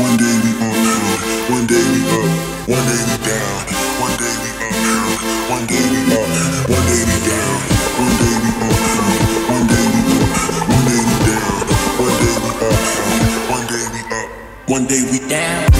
One day we up. one day we up, one day we down, one day we uptown, one day we up, one day we down, one day we one day we up, one day we down, one day we one day we up, one day we down.